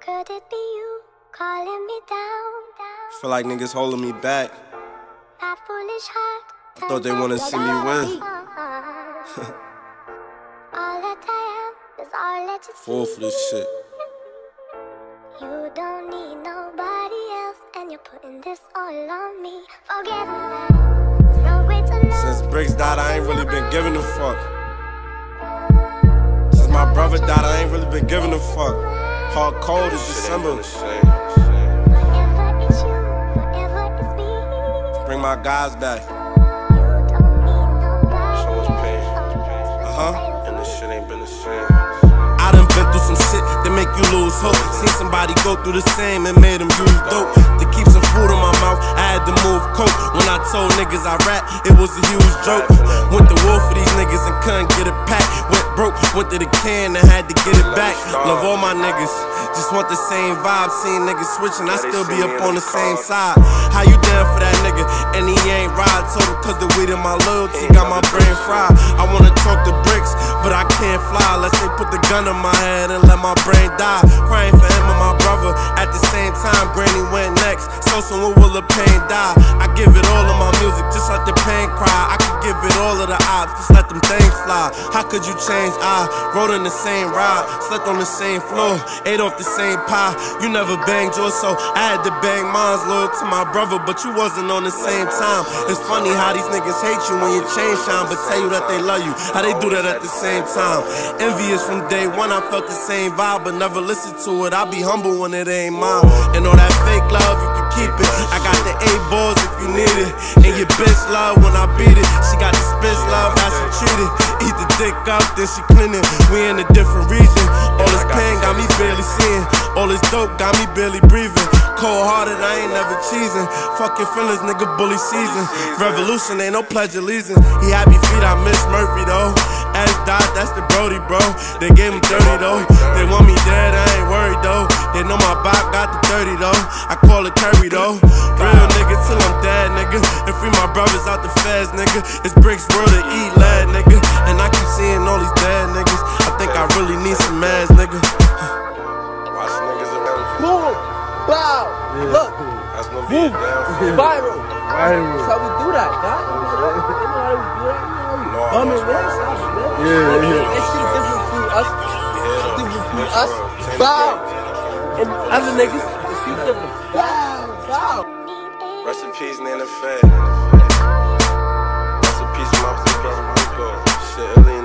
Could it be you calling me down? Feel like niggas holding me back. My foolish heart. I thought they wanna see me win. all that I am is all that you Fall for this shit. You don't need nobody else, and you're putting this all on me. Forget. No great to love. Since Briggs died, I ain't really been giving a fuck. Since my brother died, I ain't really been giving a fuck. Hard cold is December. Forever it's you, forever it's me. Bring my guys back. You don't need nobody So much pain. Uh-huh. And this shit ain't been the same. Through some shit that make you lose hope. Seen somebody go through the same and made them use dope. To keep some food in my mouth, I had to move coke. When I told niggas I rap, it was a huge joke. Went to war for these niggas and couldn't get it pack. Went broke, went to the can and had to get it back. Love all my niggas, just want the same vibe. Seen niggas switching, I still be up on the same side. How you down for that nigga? And he ain't ride. Told him cause the weed in my loyalty got my brain fried. I wanna talk to bricks, but I can't fly unless they put the gun in my head and let my brain die. Crying for him and my brother at the same time. Granny went next, so when will the pain die? I give it all of my music, just like the pain cry. I give it all of the ops, just let them things fly. How could you change? I rode in the same ride, slept on the same floor, ate off the same pie. You never banged yours, so I had to bang mine's loyal to my brother, but you wasn't on the same time. It's funny how these niggas hate you when your chain shine, but tell you that they love you. How they do that at the same time. Envious from day one, I felt the same vibe, but never listened to it. I be humble when it ain't mine. And all that fake love, The dick then she clean it. We in a different region. All this pain got me barely seeing. All this dope got me barely breathing. Cold hearted, I ain't never cheesing. Fuck your feelings, nigga, bully season. Revolution ain't no pledge of allegiance. He happy feet, I miss Murphy though. Ass died, that's the Brody, bro. They gave him 30 though. They want me dead, I ain't worried though. They know my bop got the 30 though. I call it Curry though. Out the feds, nigga. It's bricks world to eat lad, nigga. And I keep seeing all these dead niggas. I think I really need some ass, nigga. Watch niggas around. Boom! Bow! Look! That's gonna be a damn Viral! That's how we do that, God. You know how we do that? No, Bum that's and right. rest, that's it. Yeah, yeah. That shit different between us. Yeah, Different between us. Bow! And other niggas, it's you different. Bow! Bow! Rest in peace, Nana Fed off the pedal, go. Shit,